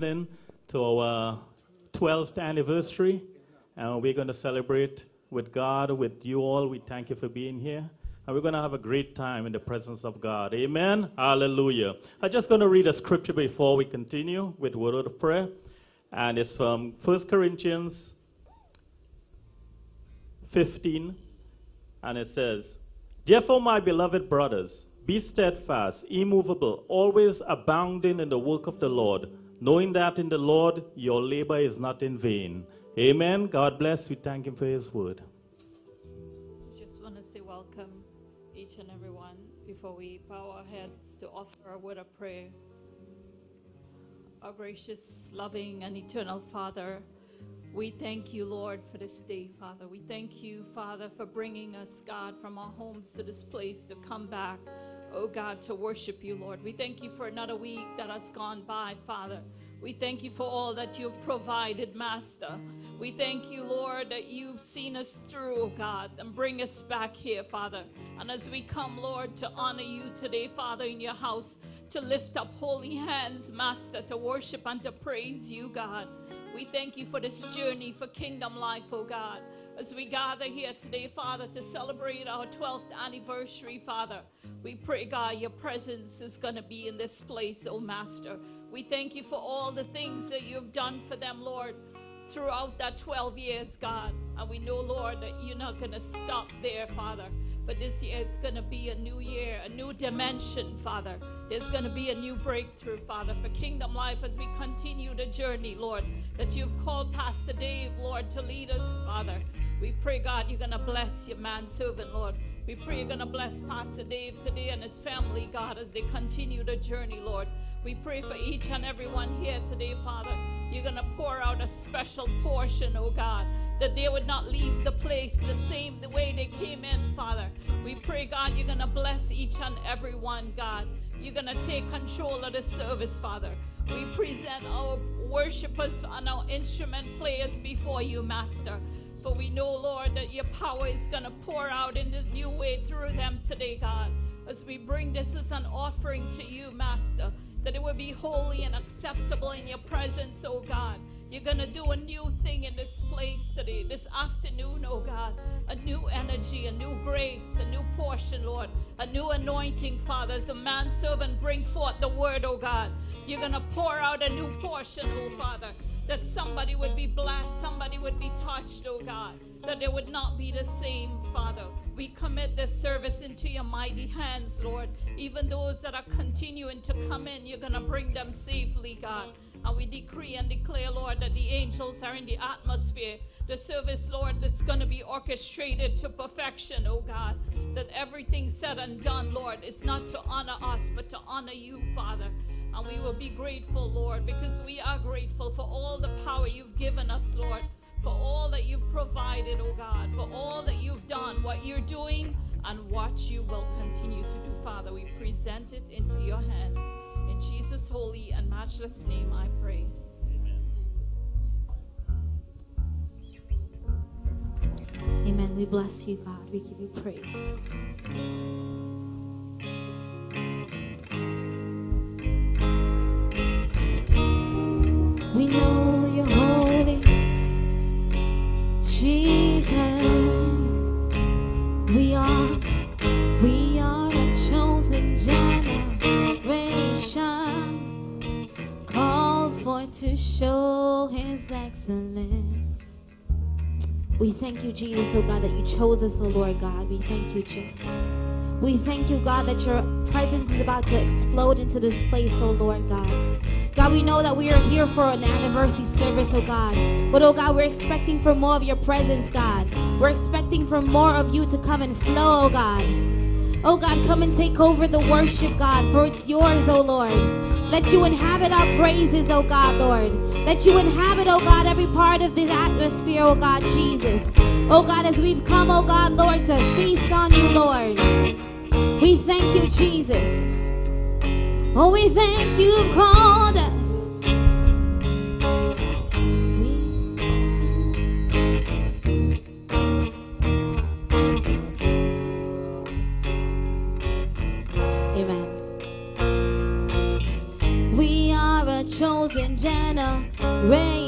to our 12th anniversary. And we're going to celebrate with God, with you all. We thank you for being here. And we're going to have a great time in the presence of God. Amen. Hallelujah. I'm just going to read a scripture before we continue with word of prayer. And it's from 1 Corinthians 15. And it says, Therefore, my beloved brothers, be steadfast, immovable, always abounding in the work of the Lord, knowing that in the Lord your labor is not in vain. Amen. God bless. We thank Him for His word. Just want to say welcome, each and every one, before we bow our heads to offer a word of prayer. Our gracious, loving, and eternal Father, we thank you, Lord, for this day, Father. We thank you, Father, for bringing us, God, from our homes to this place to come back, oh God, to worship you, Lord. We thank you for another week that has gone by, Father. We thank you for all that you've provided, Master. We thank you, Lord, that you've seen us through, oh God, and bring us back here, Father. And as we come, Lord, to honor you today, Father, in your house, to lift up holy hands, Master, to worship and to praise you, God. We thank you for this journey for kingdom life, oh God. As we gather here today, Father, to celebrate our 12th anniversary, Father, we pray, God, your presence is going to be in this place, oh Master. We thank you for all the things that you've done for them, Lord, throughout that 12 years, God. And we know, Lord, that you're not going to stop there, Father. But this year it's going to be a new year, a new dimension, Father. There's going to be a new breakthrough, Father, for kingdom life as we continue the journey, Lord, that you've called Pastor Dave, Lord, to lead us, Father. We pray, God, you're going to bless your manservant, Lord. We pray you're going to bless Pastor Dave today and his family, God, as they continue the journey, Lord. We pray for each and every one here today, Father. You're going to pour out a special portion, oh God, that they would not leave the place the same the way they came in, Father. We pray, God, you're going to bless each and every one, God. You're going to take control of the service, Father. We present our worshipers and our instrument players before you, Master. For we know, Lord, that your power is going to pour out in a new way through them today, God. As we bring this as an offering to you, Master, that it will be holy and acceptable in your presence, oh God. You're going to do a new thing in this place today, this afternoon, oh God. A new energy, a new grace, a new portion, Lord. A new anointing, Father. As a manservant, bring forth the word, oh God. You're going to pour out a new portion, oh Father. That somebody would be blessed, somebody would be touched, oh God. That they would not be the same, Father. We commit this service into your mighty hands, Lord. Even those that are continuing to come in, you're going to bring them safely, God. And we decree and declare, Lord, that the angels are in the atmosphere. The service, Lord, that's going to be orchestrated to perfection, oh God. That everything said and done, Lord, is not to honor us, but to honor you, Father. And we will be grateful, Lord, because we are grateful for all the power you've given us, Lord, for all that you've provided, oh God, for all that you've done, what you're doing, and what you will continue to do, Father. We present it into your hands. In Jesus' holy and matchless name, I pray. Amen. We bless you, God. We give you praise. Show His excellence. We thank you, Jesus, oh God, that you chose us, oh Lord God. We thank you, Jesus. We thank you, God, that your presence is about to explode into this place, oh Lord God. God, we know that we are here for an anniversary service, oh God. But oh God, we're expecting for more of your presence, God. We're expecting for more of you to come and flow, oh God. Oh God, come and take over the worship, God, for it's yours, oh Lord. Let you inhabit our praises, oh God, Lord. Let you inhabit, oh God, every part of this atmosphere, oh God, Jesus. Oh God, as we've come, oh God, Lord, to feast on you, Lord. We thank you, Jesus. Oh, we thank you've called us. Amen. We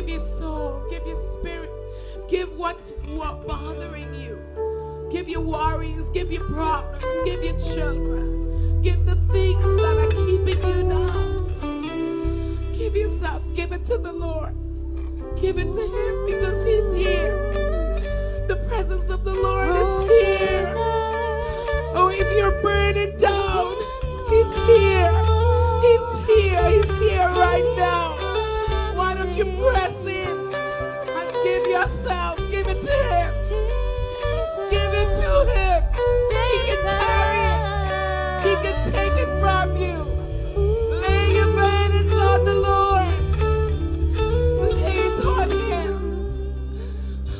Give your soul, give your spirit, give what's bothering you. Give your worries, give your problems, give your children, give the things that are keeping you down. Give yourself, give it to the Lord. Give it to Him because He's here. The presence of the Lord is here. you press in and give yourself, give it to Him. Give it to Him. He can carry it, He can take it from you. Lay your burdens on the Lord. Lay it on Him.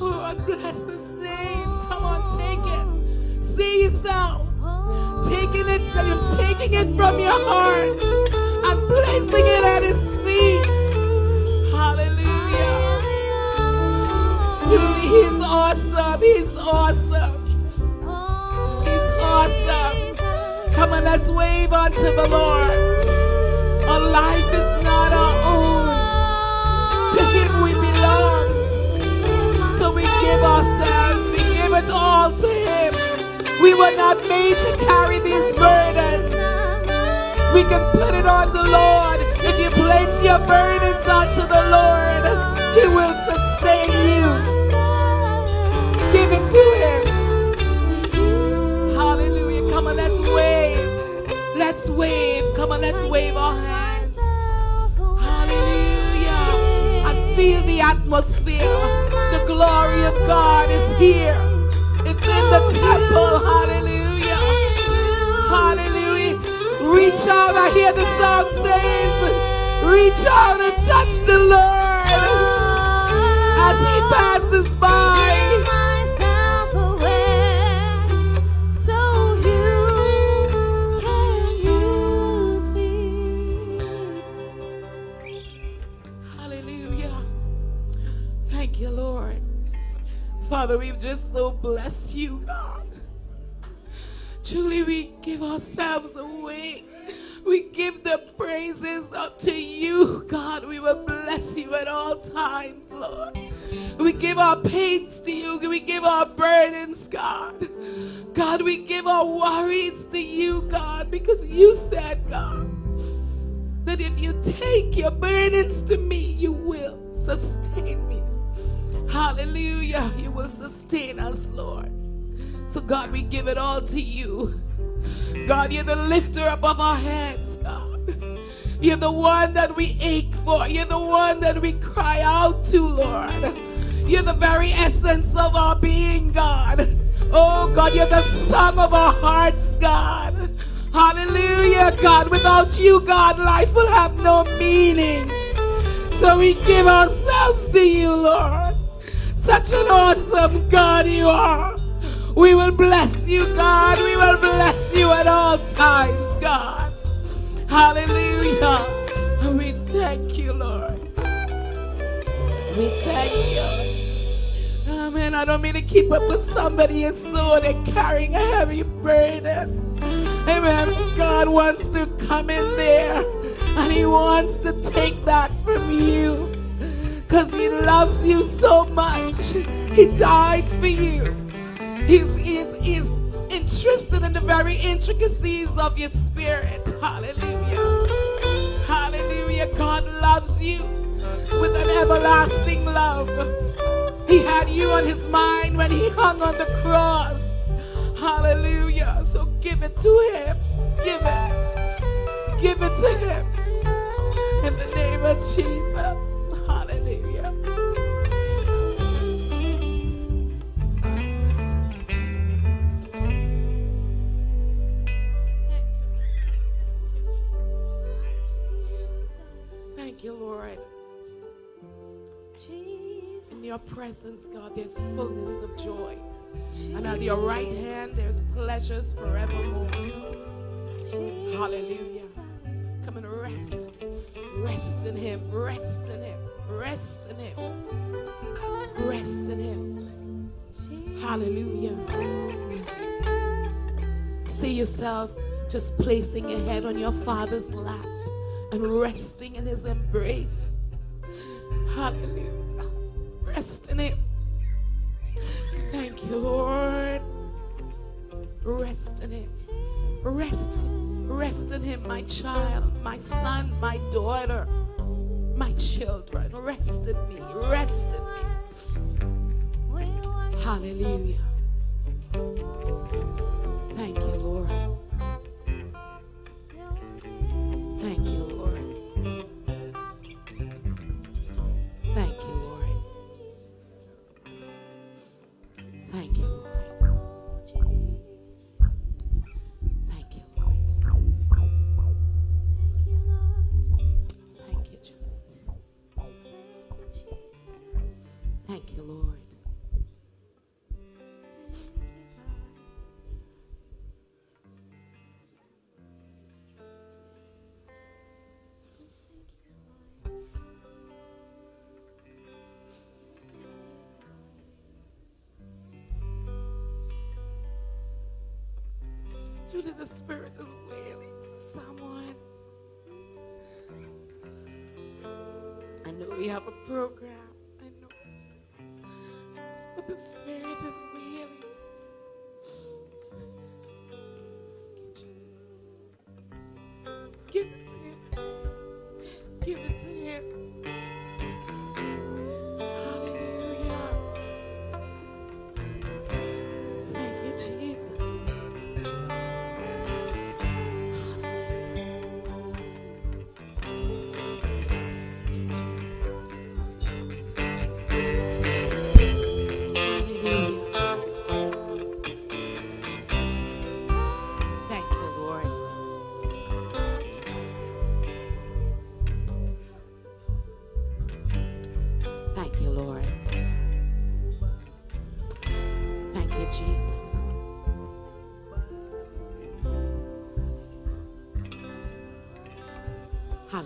Oh, bless His name. Come on, take it. See yourself. Taking it, you're taking it from your heart and placing it at His awesome. He's awesome. Come on, let's wave unto the Lord. Our life is not our own. To Him we belong. So we give ourselves, we give it all to Him. We were not made to carry these burdens. We can put it on the Lord. If you place your burdens onto the Lord, He will wave. Come on, let's wave our hands. Hallelujah. And feel the atmosphere. The glory of God is here. It's in the temple. Hallelujah. Hallelujah. Reach out. I hear the song says, reach out and touch the Lord as he passes by. So bless you, God. Truly, we give ourselves away. We give the praises up to you, God. We will bless you at all times, Lord. We give our pains to you. We give our burdens, God. God, we give our worries to you, God, because you said, God, that if you take your burdens to me, you will sustain. Hallelujah. You will sustain us, Lord. So, God, we give it all to you. God, you're the lifter above our heads, God. You're the one that we ache for. You're the one that we cry out to, Lord. You're the very essence of our being, God. Oh, God, you're the song of our hearts, God. Hallelujah, God. Without you, God, life will have no meaning. So we give ourselves to you, Lord. Such an awesome God you are. We will bless you, God. We will bless you at all times, God. Hallelujah. And we thank you, Lord. We thank you. Amen. I don't mean to keep up with somebody is so they're carrying a heavy burden. Amen. God wants to come in there and He wants to take that from you because He loves you so much. He died for you. He's, he's, he's interested in the very intricacies of your spirit. Hallelujah. Hallelujah. God loves you with an everlasting love. He had you on his mind when he hung on the cross. Hallelujah. So give it to him. Give it. Give it to him. In the name of Jesus. In your presence, God, there's fullness of joy. And at your right hand, there's pleasures forevermore. Hallelujah. Come and rest. Rest in Him. Rest in Him. Rest in Him. Rest in Him. Hallelujah. See yourself just placing your head on your Father's lap and resting in His embrace. Hallelujah. Rest in Him. Thank you, Lord. Rest in Him. Rest. Rest in Him, my child, my son, my daughter, my children. Rest in me. Rest in me. Hallelujah.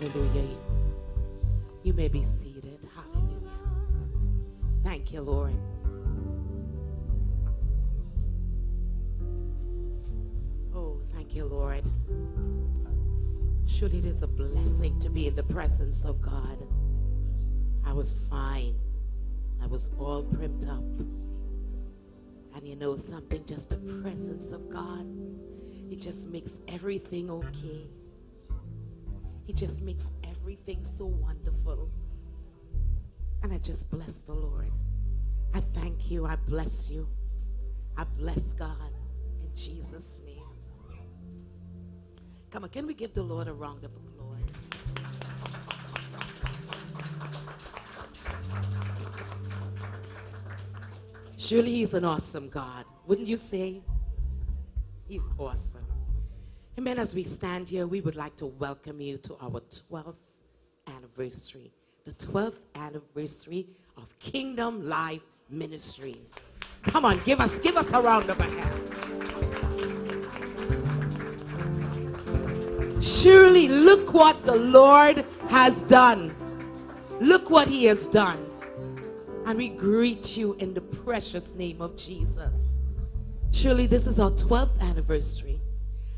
Hallelujah. You may be seated. Hallelujah. Thank you, Lord. Oh, thank you, Lord. Surely it is a blessing to be in the presence of God. I was fine. I was all primed up. And you know something, just the presence of God, it just makes everything okay. It just makes everything so wonderful. And I just bless the Lord. I thank you. I bless you. I bless God in Jesus' name. Come on, can we give the Lord a round of applause? Surely He's an awesome God, wouldn't you say? He's awesome. Amen. As we stand here, we would like to welcome you to our 12th anniversary, the 12th anniversary of Kingdom Life Ministries. Come on, give us give us a round of applause. Surely look what the Lord has done. Look what he has done. And we greet you in the precious name of Jesus. Surely this is our 12th anniversary.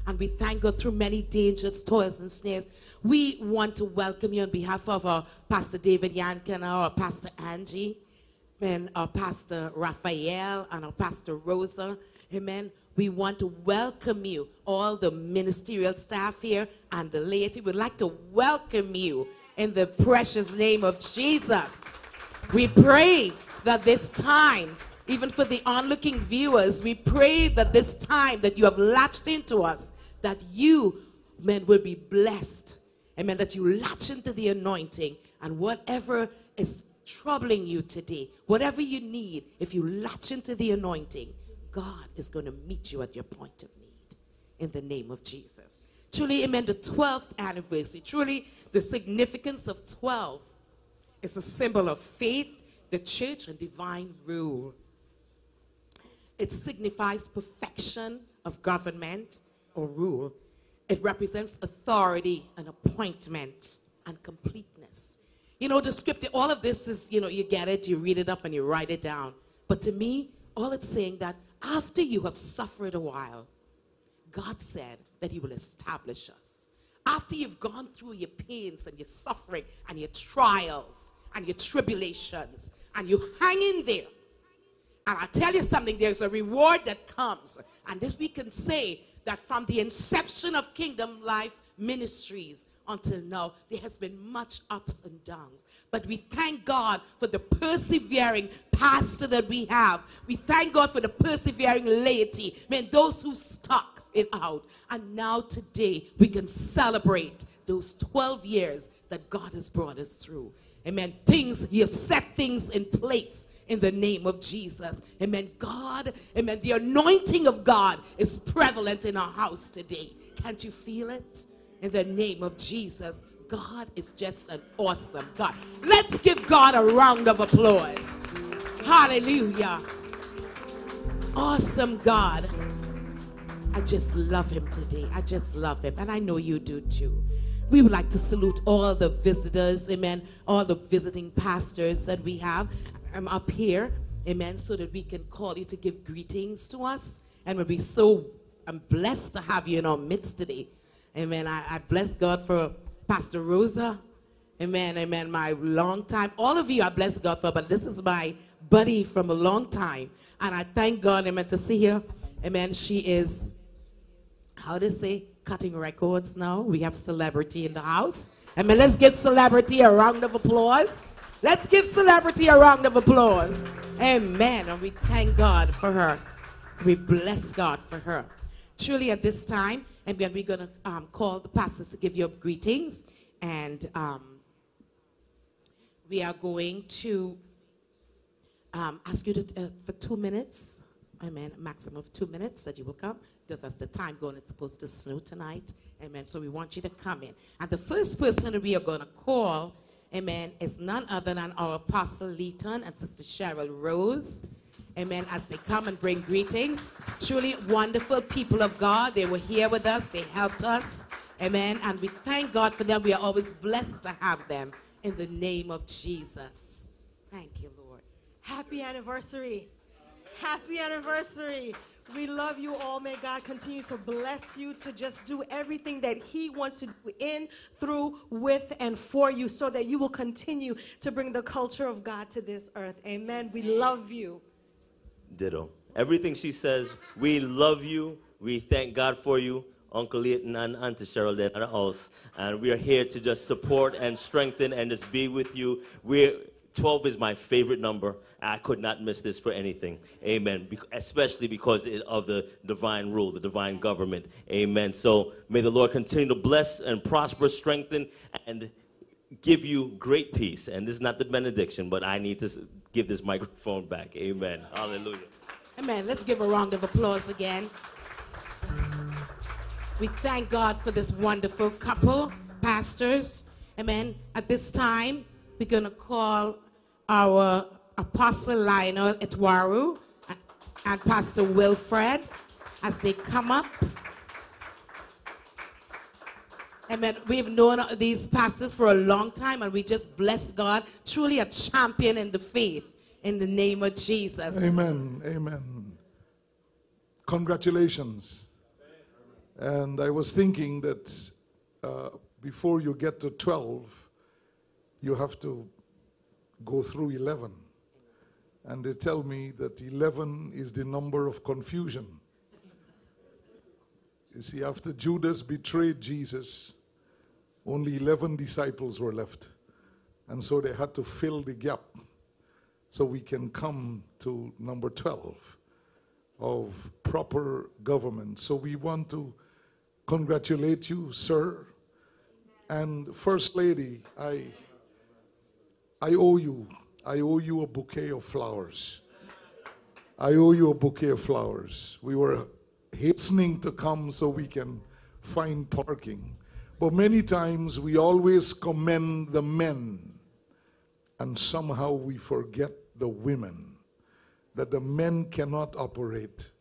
And we thank God through many dangers, toils, and snares. We want to welcome you on behalf of our Pastor David Yankin, our Pastor Angie, and our Pastor Raphael, and our Pastor Rosa. Amen. We want to welcome you, all the ministerial staff here and the laity. We'd like to welcome you in the precious name of Jesus. We pray that this time, even for the onlooking viewers, we pray that this time that you have latched into us, that you, men, will be blessed. Amen. That you latch into the anointing and whatever is troubling you today, whatever you need, if you latch into the anointing, God is going to meet you at your point of need in the name of Jesus. Truly, amen. The 12th anniversary, truly, the significance of 12 is a symbol of faith, the church, and divine rule. It signifies perfection of government or rule. It represents authority and appointment and completeness. You know, the scripture, all of this is, you know, you get it, you read it up, and you write it down. But to me, all it's saying that after you have suffered a while, God said that He will establish us. After you've gone through your pains and your suffering and your trials and your tribulations, and you hang in there, and I tell you something, there's a reward that comes. And this we can say that from the inception of Kingdom Life Ministries until now, there has been much ups and downs. But we thank God for the persevering pastor that we have. We thank God for the persevering laity. Man, those who stuck it out. And now today we can celebrate those 12 years that God has brought us through. Amen. Things, He has set things in place in the name of Jesus. Amen. God, amen. The anointing of God is prevalent in our house today. Can't you feel it? In the name of Jesus. God is just an awesome God. Let's give God a round of applause. Hallelujah. Awesome God. I just love him today. I just love him. And I know you do too. We would like to salute all the visitors, amen, all the visiting pastors that we have um, up here, amen, so that we can call you to give greetings to us. And we'll be so I'm blessed to have you in our midst today. Amen. I, I bless God for Pastor Rosa. Amen. Amen. My long time. All of you I bless God for, but this is my buddy from a long time. And I thank God, amen, to see her. Amen. She is, how to say, cutting records now. We have celebrity in the house. Amen. Let's give celebrity a round of applause. Let's give celebrity a round of applause. Amen. And we thank God for her. We bless God for her. Truly, at this time, and we're going to um, call the pastors to give you greetings. And um, we are going to um, ask you to, uh, for two minutes, amen, a maximum of two minutes that you will come, because as the time going, it's supposed to snow tonight, amen. So we want you to come in. And the first person that we are going to call, amen, is none other than our Apostle Leighton and Sister Cheryl Rose, amen, as they come and bring greetings. Truly wonderful people of God. They were here with us, they helped us, amen, and we thank God for them. We are always blessed to have them in the name of Jesus. Thank you, Lord. Happy anniversary. Happy anniversary. We love you all. May God continue to bless you to just do everything that He wants to do in, through, with, and for you so that you will continue to bring the culture of God to this earth. Amen. We love you. Ditto. Everything she says, we love you. We thank God for you. Uncle Leighton and Auntie Cheryl the house. And we are here to just support and strengthen and just be with you. We're 12 is my favorite number. I could not miss this for anything. Amen. Be- especially because of the divine rule, the divine government. Amen. So may the Lord continue to bless and prosper, strengthen, and give you great peace. And this is not the benediction, but I need to give this microphone back. Amen. Hallelujah. Amen. Let's give a round of applause again. We thank God for this wonderful couple, pastors. Amen. At this time, we're going to call our Apostle Lionel Etwaru and Pastor Wilfred as they come up. Amen. We've known these pastors for a long time and we just bless God. Truly a champion in the faith in the name of Jesus. Amen. Amen. Congratulations. And I was thinking that uh, before you get to 12, you have to go through 11. And they tell me that 11 is the number of confusion. You see, after Judas betrayed Jesus, only 11 disciples were left. And so they had to fill the gap so we can come to number 12 of proper government. So we want to congratulate you, sir. And First Lady, I, I owe you, I owe you a bouquet of flowers. I owe you a bouquet of flowers. We were hastening to come so we can find parking. But many times we always commend the men, and somehow we forget the women, that the men cannot operate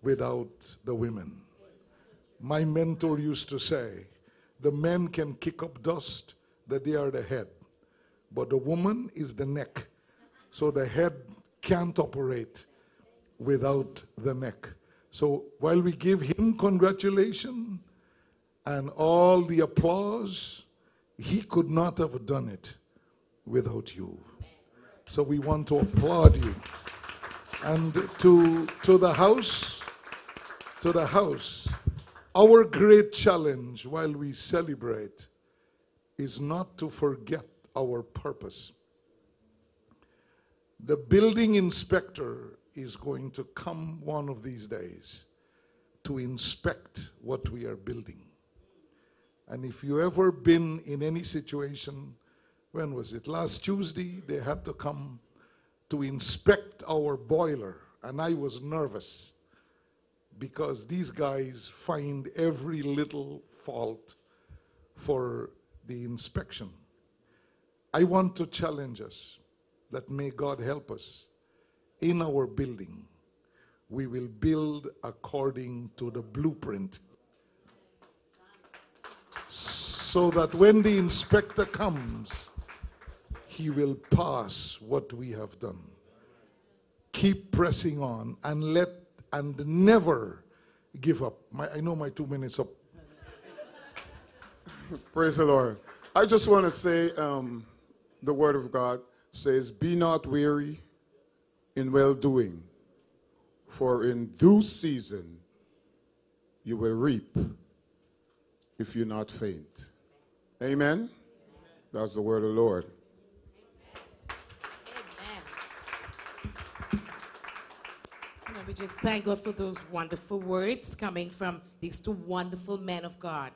without the women. My mentor used to say, the men can kick up dust, that they are the head, but the woman is the neck. So the head can't operate without the neck. So while we give him congratulations and all the applause, he could not have done it without you. So we want to applaud you. And to, to the house, to the house, our great challenge while we celebrate is not to forget our purpose. The building inspector is going to come one of these days to inspect what we are building. And if you ever been in any situation, when was it? Last Tuesday, they had to come to inspect our boiler, and I was nervous because these guys find every little fault for the inspection. I want to challenge us that may God help us in our building. We will build according to the blueprint so that when the inspector comes, he will pass what we have done. Keep pressing on and let and never give up. My, I know my two minutes up. Praise the Lord. I just want to say um, the word of God says, Be not weary in well doing, for in due season you will reap if you not faint. Amen. That's the word of the Lord. And we just thank God for those wonderful words coming from these two wonderful men of God.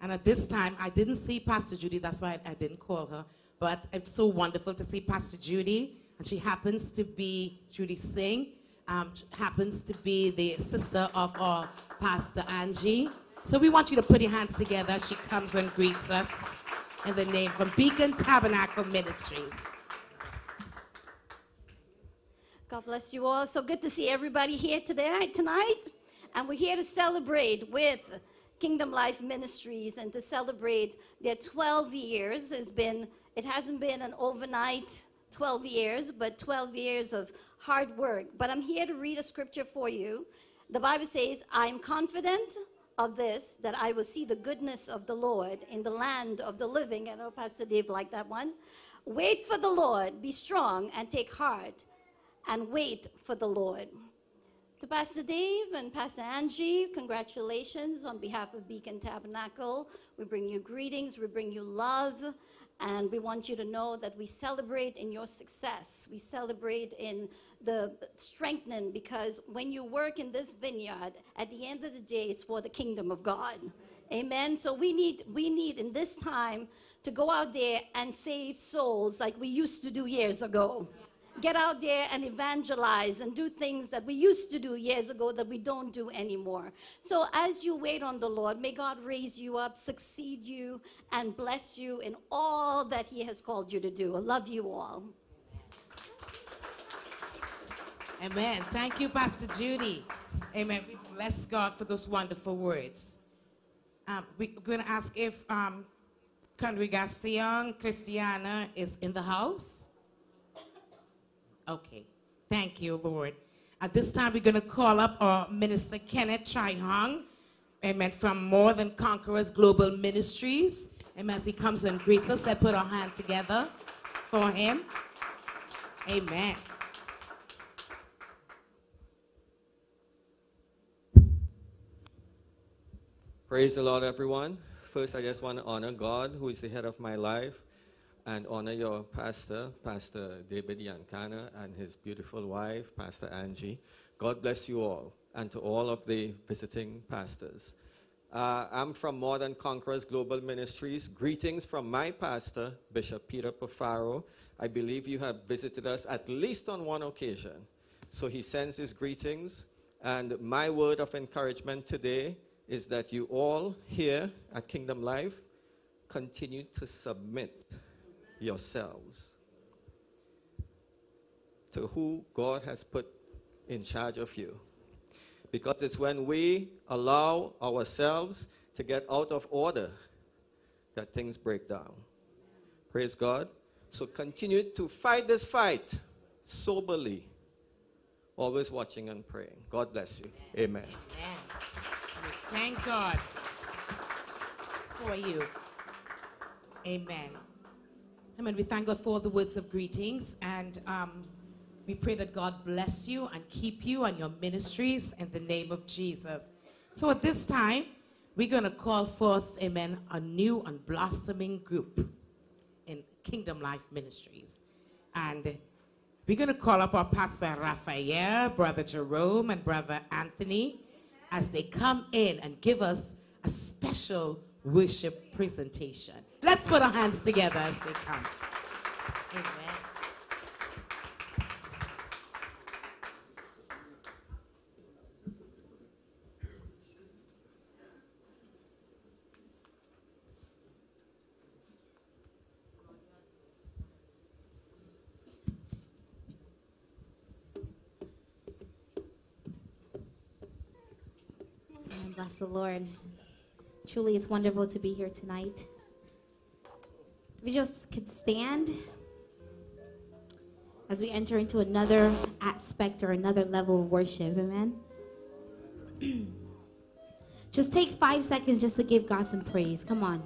And at this time, I didn't see Pastor Judy, that's why I didn't call her. But it's so wonderful to see Pastor Judy, and she happens to be Judy Singh, um, happens to be the sister of our Pastor Angie. So we want you to put your hands together. She comes and greets us in the name from Beacon Tabernacle Ministries. God bless you all. So good to see everybody here today, tonight. And we're here to celebrate with Kingdom Life Ministries and to celebrate their 12 years. It's been, it hasn't been an overnight 12 years, but 12 years of hard work. But I'm here to read a scripture for you. The Bible says, I'm confident of this, that I will see the goodness of the Lord in the land of the living. I know Pastor Dave liked that one. Wait for the Lord, be strong, and take heart and wait for the Lord. To Pastor Dave and Pastor Angie, congratulations on behalf of Beacon Tabernacle. We bring you greetings, we bring you love, and we want you to know that we celebrate in your success. We celebrate in the strengthening because when you work in this vineyard, at the end of the day, it's for the kingdom of God. Amen. So we need we need in this time to go out there and save souls like we used to do years ago get out there and evangelize and do things that we used to do years ago that we don't do anymore. So as you wait on the Lord, may God raise you up, succeed you, and bless you in all that He has called you to do. I love you all. Amen. Thank you, Pastor Judy. Amen. We bless God for those wonderful words. Um, we're going to ask if um, Congregacion Christiana is in the house. Okay. Thank you, Lord. At this time, we're going to call up our Minister Kenneth Chai Hong, amen, from More Than Conquerors Global Ministries. Amen. As he comes and greets us, let's put our hand together for him. Amen. Praise the Lord, everyone. First, I just want to honor God, who is the head of my life, and honor your pastor, Pastor David Yankana, and his beautiful wife, Pastor Angie. God bless you all, and to all of the visiting pastors. Uh, I'm from More Than Conquerors Global Ministries. Greetings from my pastor, Bishop Peter Pafaro. I believe you have visited us at least on one occasion. So he sends his greetings. And my word of encouragement today is that you all here at Kingdom Life continue to submit yourselves to who God has put in charge of you. Because it's when we allow ourselves to get out of order that things break down. Praise God. So continue to fight this fight soberly, always watching and praying. God bless you. Amen. Amen. We thank God for you. Amen. Amen. We thank God for the words of greetings and um, we pray that God bless you and keep you and your ministries in the name of Jesus. So at this time, we're going to call forth, amen, a new and blossoming group in Kingdom Life Ministries. And we're going to call up our Pastor Raphael, Brother Jerome, and Brother Anthony as they come in and give us a special worship presentation. Let's put our hands together as they come. Amen. Bless the Lord. Truly, it's wonderful to be here tonight. We just could stand as we enter into another aspect or another level of worship. Amen. just take five seconds just to give God some praise. Come on.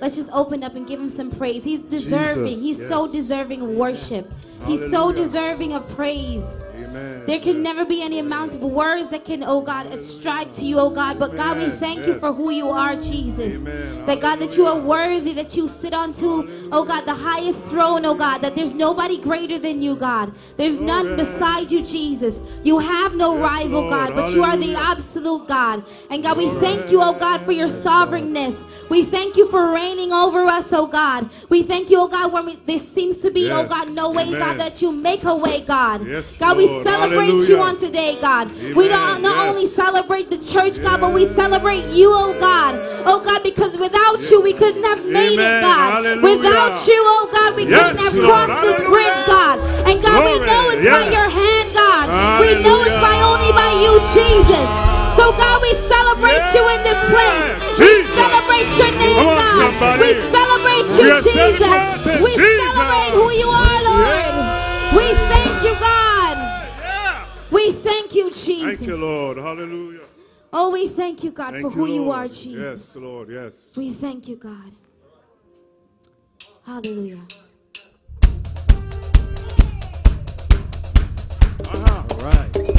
Let's just open up and give him some praise. He's deserving. Jesus, He's so deserving of worship. He's so deserving of praise. Amen. There can never be any amount of words that can, oh God, ascribe to you, oh God. But God, we Amen. thank you for who you are, Jesus. Amen. That God, that you are worthy, that you sit onto, oh God, the highest throne, oh God. That there's nobody greater than you, God. There's oh, none Glory. beside you, Jesus. You have no Yes, rival, Lord. God, but you are the absolute God. And God, we thank you, oh God, for your sovereignness. We thank you for reigning over us, oh God. We thank you, oh God, when we, there seems to be, oh God, no way, Amen. God, that you make a way, God. Yes, God, we Lord. celebrate you on today, God. we don't not Yes. only celebrate the church, God, but we celebrate you, oh God. Oh God, because without you, we couldn't have made it, God. Hallelujah. Without you, oh God, we Yes, couldn't have Lord. crossed this Hallelujah. bridge, God. And God, we know it's by your hand, God. We know it's by only by you, Jesus. So God, we celebrate you in this place. We celebrate your name, on, God. somebody. We celebrate you, We Jesus. We Jesus. celebrate who you are, Lord. We thank you, God. We thank you, Jesus. Thank you, Lord. Hallelujah. Oh, we thank you, God, Thank for who you are, Jesus. Yes, Lord. Yes. We thank you, God. Hallelujah. Uh-huh. All right.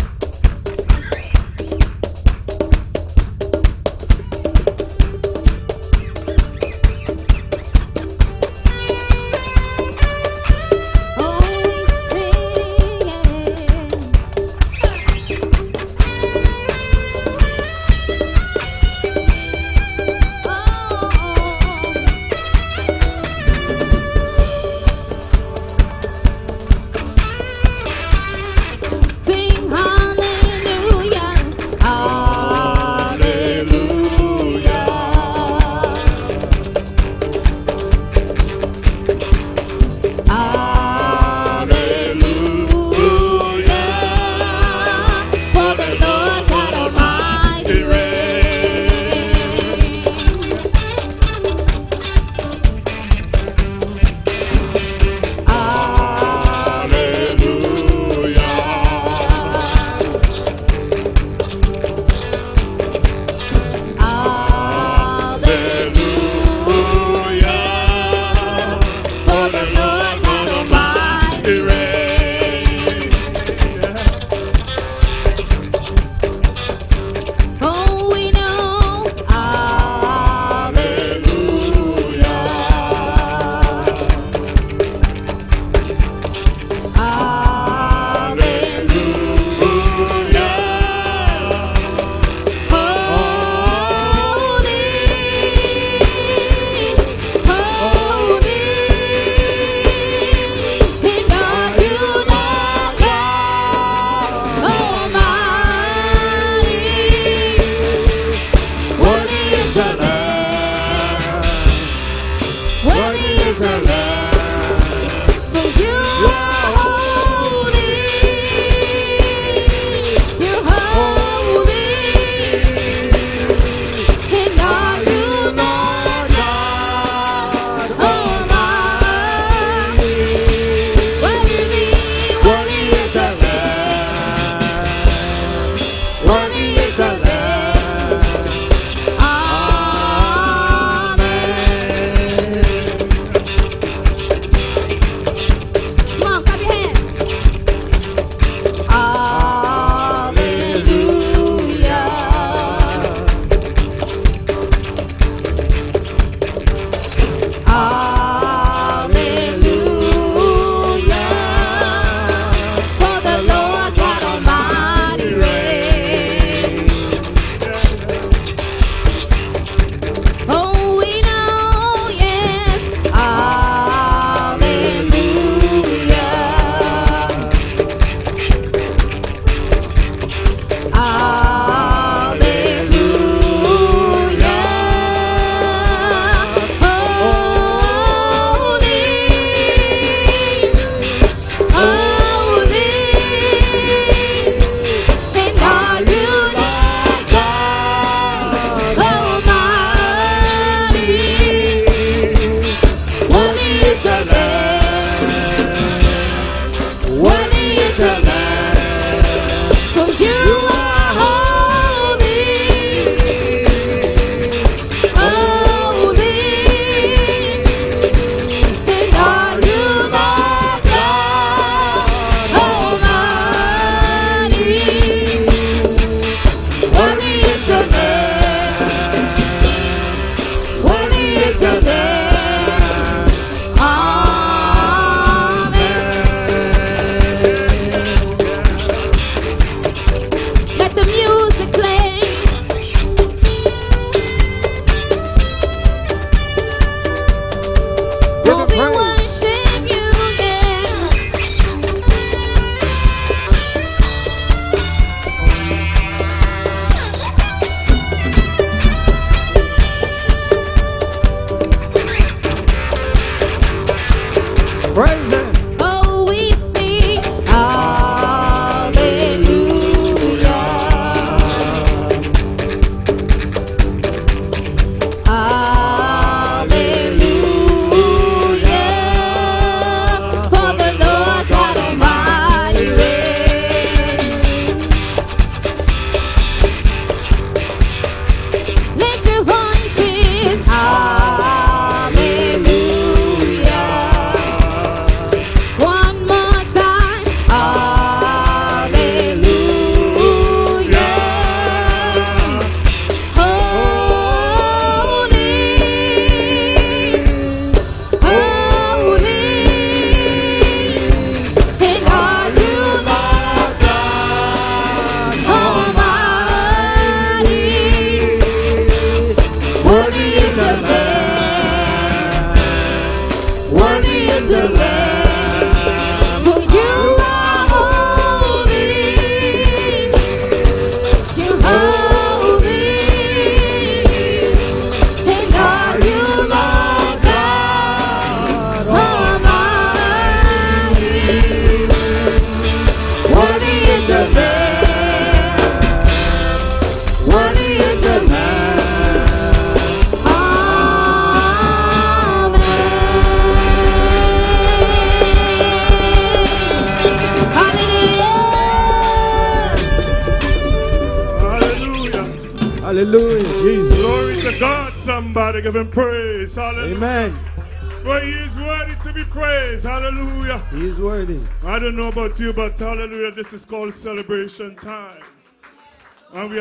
Praise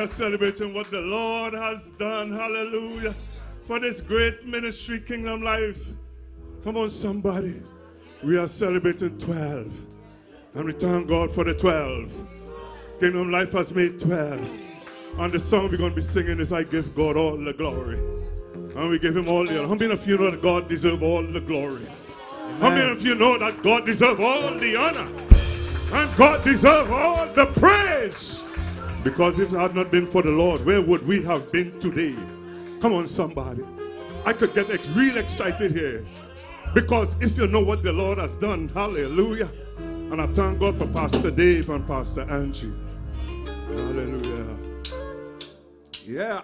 are celebrating what the Lord has done. Hallelujah. For this great ministry, Kingdom Life. Come on, somebody. We are celebrating 12. And we thank God for the 12. Kingdom Life has made 12. And the song we're going to be singing is I Give God All the Glory. And we give Him all the honor. How many of you know that God deserves all the glory? How many of you know that God deserves all the honor? And God deserves all the praise. Because if it had not been for the Lord, where would we have been today? Come on, somebody. I could get ex- real excited here. Because if you know what the Lord has done, hallelujah. And I thank God for Pastor Dave and Pastor Angie. Hallelujah. Yeah.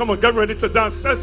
Come on, get ready to dance. Let's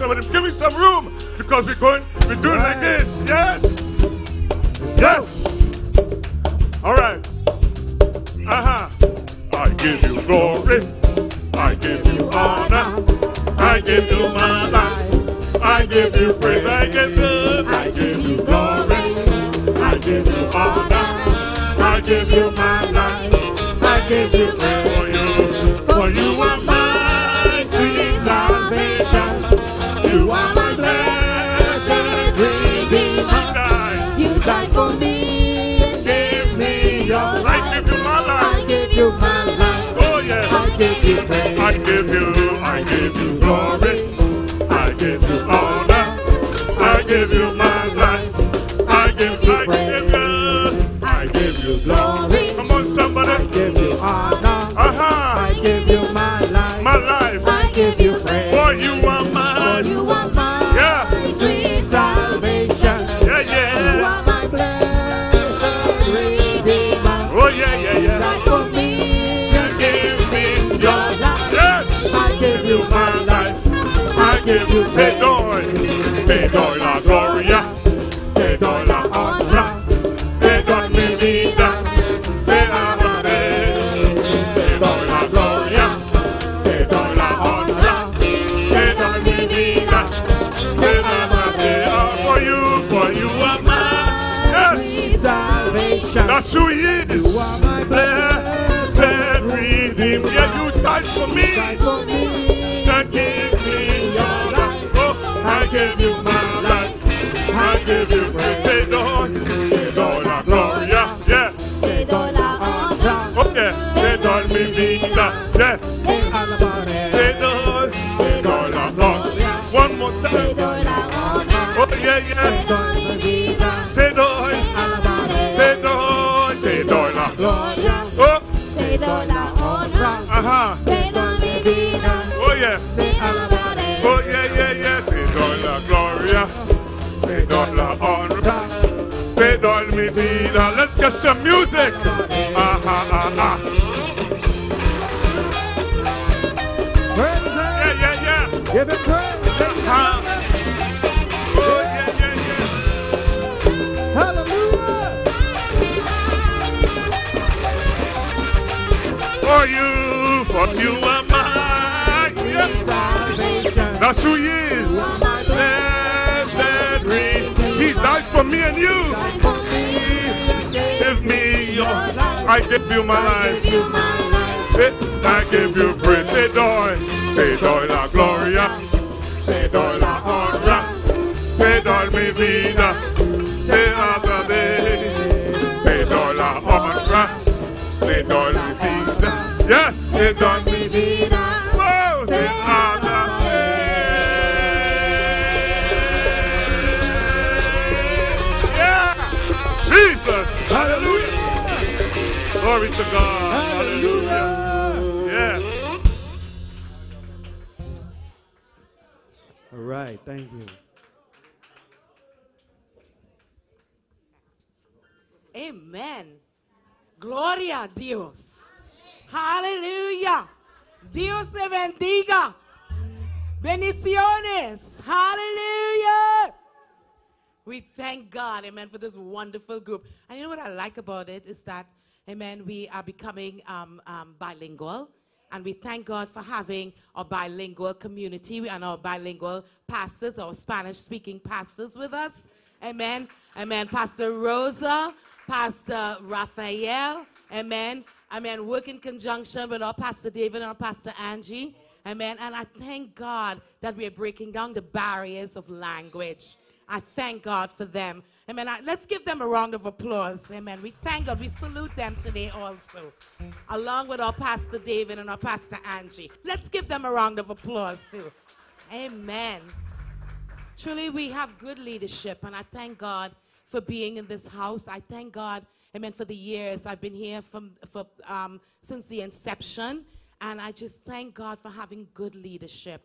te doy, te doy. give you praise. Hey, Lord. Now let's get some music. Ah, ah, ah, ah. Yeah, yeah, yeah. Give it praise. Uh-huh. Oh, yeah, yeah, yeah. Hallelujah. For you, for you are my yeah. salvation. That's who he is. Blessed He died for me and you. I give you my life. I give you praise. Te doy, te doy la gloria, te doy la honra, te doy mi vida, te adoraré. Te doy la honra, te doy mi vida, yes, te doy mi vida. Glory to God. Hallelujah. Hallelujah. Yes. All right. Thank you. Amen. Gloria a Dios. Hallelujah. Dios se bendiga. Bendiciones. Hallelujah. We thank God, amen, for this wonderful group. And you know what I like about it is that Amen. We are becoming um, um, bilingual. And we thank God for having a bilingual community and our bilingual pastors, our Spanish speaking pastors with us. Amen. Amen. Pastor Rosa, Pastor Rafael. Amen. Amen. Work in conjunction with our Pastor David and our Pastor Angie. Amen. And I thank God that we are breaking down the barriers of language. I thank God for them. Amen. I, let's give them a round of applause. Amen. We thank God. We salute them today also, along with our Pastor David and our Pastor Angie. Let's give them a round of applause too. Amen. Truly, we have good leadership, and I thank God for being in this house. I thank God, amen, for the years I've been here from, for, um, since the inception, and I just thank God for having good leadership.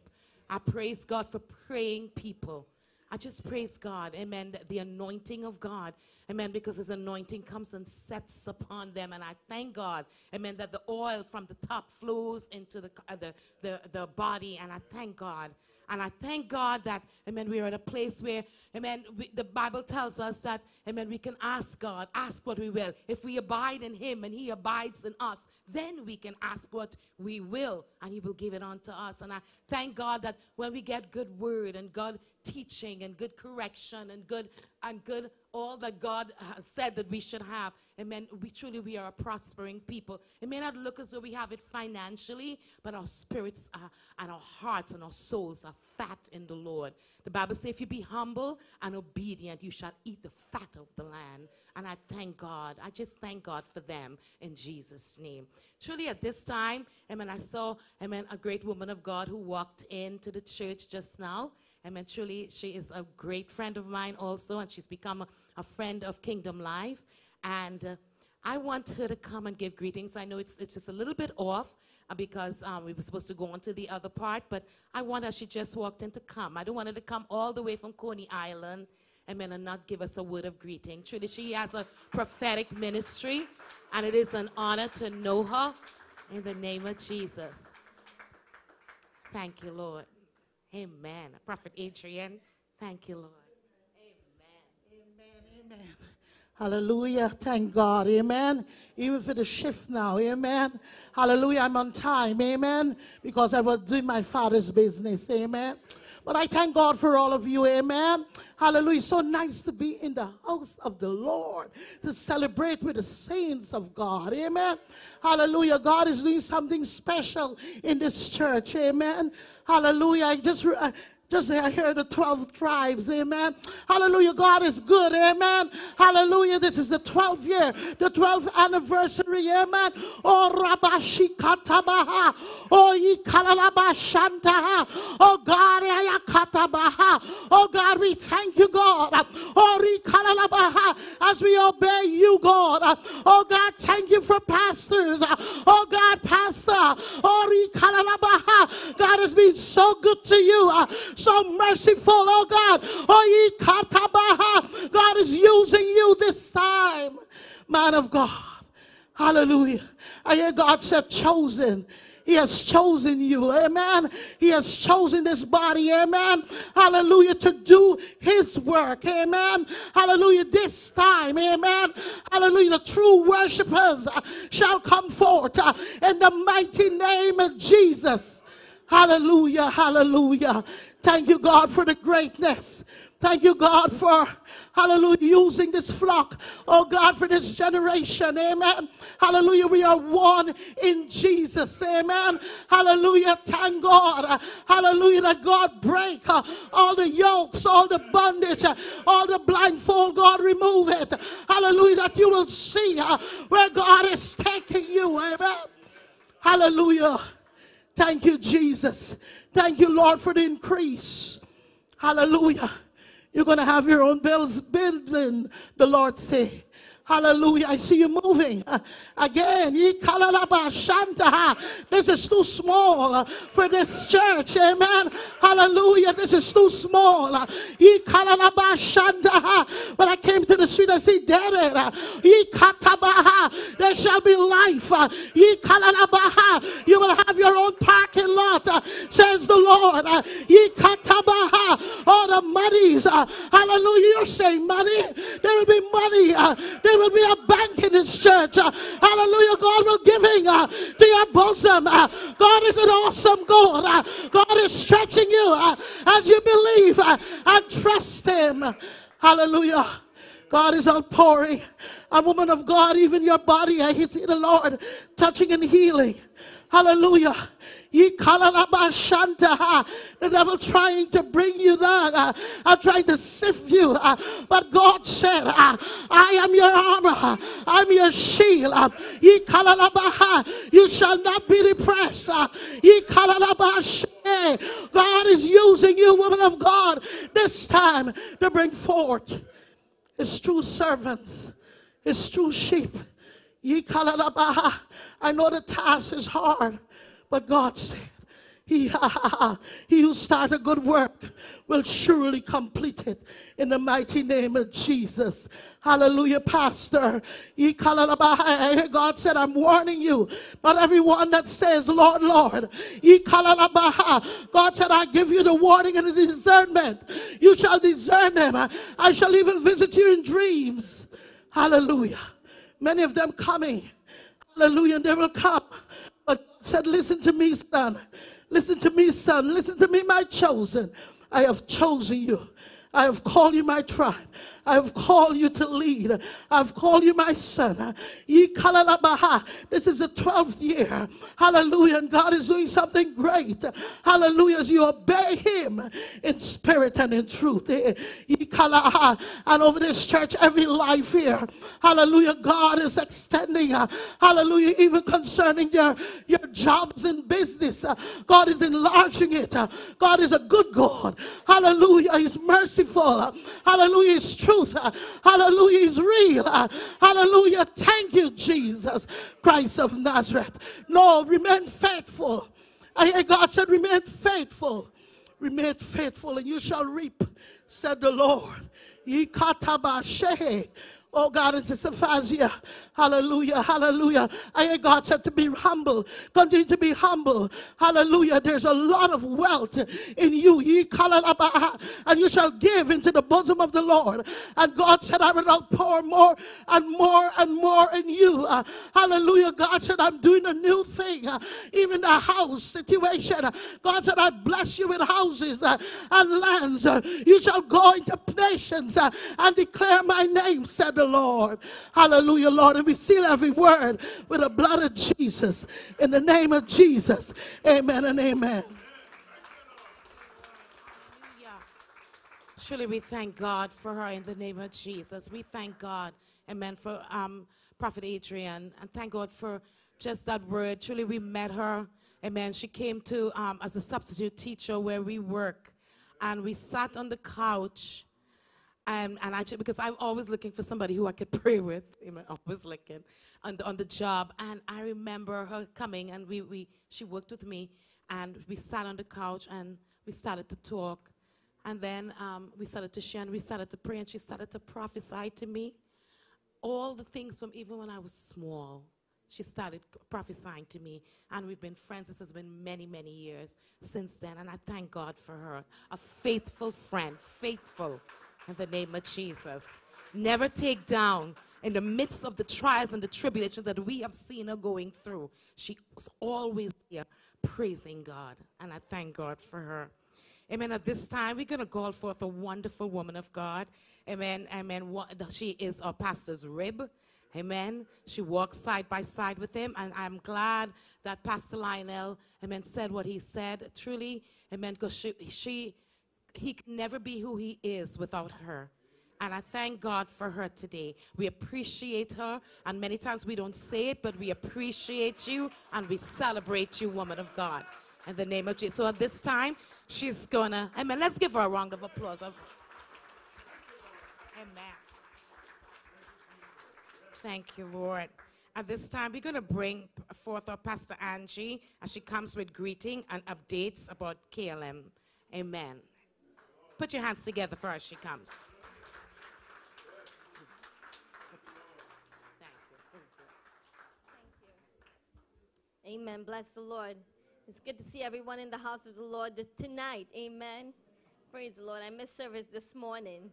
I praise God for praying people. I just praise God, amen, the anointing of God, amen, because his anointing comes and sets upon them. And I thank God, amen, that the oil from the top flows into the, uh, the, the, the body. And I thank God. And I thank God that, amen, we are at a place where, amen, we, the Bible tells us that, amen, we can ask God, ask what we will. If we abide in him and he abides in us, then we can ask what we will and he will give it unto us. And I thank God that when we get good word and God teaching and good correction and good and good all that God has said that we should have. Amen. We truly we are a prospering people. It may not look as though we have it financially, but our spirits are, and our hearts and our souls are fat in the Lord. The Bible says, if you be humble and obedient, you shall eat the fat of the land. And I thank God. I just thank God for them in Jesus' name. Truly, at this time, amen, I saw, amen, a great woman of God who walked into the church just now. Amen. Truly, she is a great friend of mine also, and she's become a, a friend of Kingdom Life. And uh, I want her to come and give greetings. I know it's, it's just a little bit off uh, because um, we were supposed to go on to the other part, but I want her, she just walked in to come. I don't want her to come all the way from Coney Island, amen, and not give us a word of greeting. Truly, she has a prophetic ministry, and it is an honor to know her in the name of Jesus. Thank you, Lord. Amen. Prophet Adrian, thank you, Lord. Amen. Amen. Amen. Hallelujah. Thank God. Amen. Even for the shift now. Amen. Hallelujah. I'm on time. Amen. Because I was doing my father's business. Amen. But I thank God for all of you. Amen. Hallelujah. So nice to be in the house of the Lord to celebrate with the saints of God. Amen. Hallelujah. God is doing something special in this church. Amen. Hallelujah. I just. Just I hear the 12 tribes, amen. Hallelujah. God is good, amen. Hallelujah. This is the 12th year, the 12th anniversary, amen. Oh, Rabashi Katabaha. Oh, Ikalalabashantaha. Oh, God, Ayakatabaha. Oh, God, we thank you, God. Oh, Rikalalabaha. As we obey you, God. Oh, God, thank you for pastors. Oh, God, Pastor. Oh, Rikalalabaha. God has been so good to you so merciful, oh God. Oh, ye. God is using you this time, man of God. Hallelujah. I hear God said, chosen. He has chosen you. Amen. He has chosen this body. Amen. Hallelujah. To do his work. Amen. Hallelujah. This time. Amen. Hallelujah. The true worshipers shall come forth uh, in the mighty name of Jesus. Hallelujah. Hallelujah. Thank you, God, for the greatness. Thank you, God, for, hallelujah, using this flock. Oh, God, for this generation. Amen. Hallelujah. We are one in Jesus. Amen. Hallelujah. Thank God. Hallelujah. That God break uh, all the yokes, all the bondage, uh, all the blindfold. God remove it. Hallelujah. That you will see uh, where God is taking you. Amen. Hallelujah. Thank you, Jesus. Thank you, Lord, for the increase. Hallelujah. You're going to have your own bills building, the Lord say. Hallelujah. I see you moving. Uh, again, this is too small uh, for this church. Amen. Hallelujah. This is too small. Uh, when I came to the street, I see dead. There shall be life. You will have your own parking lot, says the Lord. All the monies. Hallelujah. You're saying money. There will be money. There will be a bank in this church. Uh, hallelujah. God will giving uh, to your bosom. Uh, God is an awesome God. God is stretching you as you believe and trust Him. Hallelujah. God is outpouring. A woman of God, even your body, I see the Lord touching and healing. Hallelujah. The devil trying to bring you down. Uh, I'm trying to sift you. Uh, but God said, uh, I am your armor. I'm your shield. Uh. You shall not be. Uh, kalalabashe. God is using you, woman of God, this time to bring forth his true servants, his true sheep. I know the task is hard, but God said, he, he who started a good work will surely complete it in the mighty name of Jesus. Hallelujah, Pastor. God said, I'm warning you. Not everyone that says, Lord, Lord. God said, I give you the warning and the discernment. You shall discern them. I shall even visit you in dreams. Hallelujah. Many of them coming Hallelujah. And they will come. Said, Listen to me, son. Listen to me, son. Listen to me, my chosen. I have chosen you. I have called you my tribe. I've called you to lead. I've called you my son. This is the 12th year. Hallelujah. And God is doing something great. Hallelujah. As you obey him in spirit and in truth. Eh, kalaha. And over this church, every life here. Hallelujah. God is extending. Uh, hallelujah. Even concerning your, your jobs and business. Uh, God is enlarging it. Uh, God is a good God. Hallelujah. He's merciful. Hallelujah. He's true truth. Hallelujah is real. Hallelujah. Thank you, Jesus Christ of Nazareth. No, remain faithful. I God said, remain faithful. Remain faithful and you shall reap, said the Lord. Oh God, it's a Fazia. Hallelujah. Hallelujah. I hear God said to be humble. Continue to be humble. Hallelujah. There's a lot of wealth in you. Ye And you shall give into the bosom of the Lord. And God said, I will outpour more and more and more in you. Uh, hallelujah. God said, I'm doing a new thing. Uh, even the house situation. God said, I bless you with houses uh, and lands. Uh, you shall go into nations uh, and declare my name, said the Lord. Hallelujah, Lord. And we seal every word with the blood of Jesus. In the name of Jesus. Amen and amen. Surely we thank God for her in the name of Jesus. We thank God, amen, for um, Prophet Adrian. And thank God for just that word. Truly we met her, amen. She came to um, as a substitute teacher where we work. And we sat on the couch and, and actually, because I'm always looking for somebody who I could pray with, I'm always looking on the, on the job. And I remember her coming, and we, we, she worked with me, and we sat on the couch and we started to talk. And then um, we started to share and we started to pray, and she started to prophesy to me all the things from even when I was small. She started prophesying to me, and we've been friends. This has been many, many years since then, and I thank God for her. A faithful friend, faithful in the name of Jesus. Never take down in the midst of the trials and the tribulations that we have seen her going through. She was always here praising God, and I thank God for her. Amen. At this time, we're going to call forth a wonderful woman of God. Amen. Amen. She is our pastor's rib. Amen. She walks side by side with him, and I'm glad that Pastor Lionel, amen, said what he said. Truly, amen, because she, she he can never be who he is without her. And I thank God for her today. We appreciate her, and many times we don't say it, but we appreciate you and we celebrate you, woman of God, in the name of Jesus. So at this time, she's gonna, amen. Let's give her a round of applause. Amen. Thank you, Lord. At this time, we're going to bring forth our Pastor Angie as she comes with greeting and updates about KLM. Amen. Put your hands together for her she comes. Amen. Bless the Lord. It's good to see everyone in the house of the Lord tonight. Amen. Praise the Lord. I missed service this morning.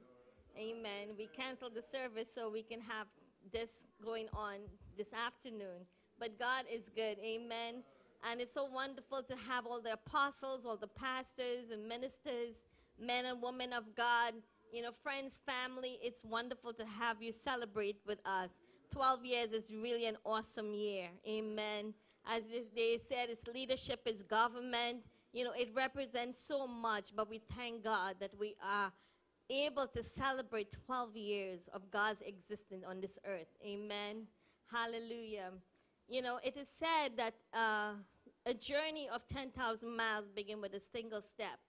Amen. We canceled the service so we can have this going on this afternoon. But God is good. Amen. And it's so wonderful to have all the apostles, all the pastors and ministers men and women of God, you know, friends, family, it's wonderful to have you celebrate with us. 12 years is really an awesome year. Amen. As they- said, it's leadership, it's government. You know, it represents so much, but we thank God that we are able to celebrate 12 years of God's existence on this earth. Amen. Hallelujah. You know, it is said that uh, a journey of 10,000 miles begin with a single step.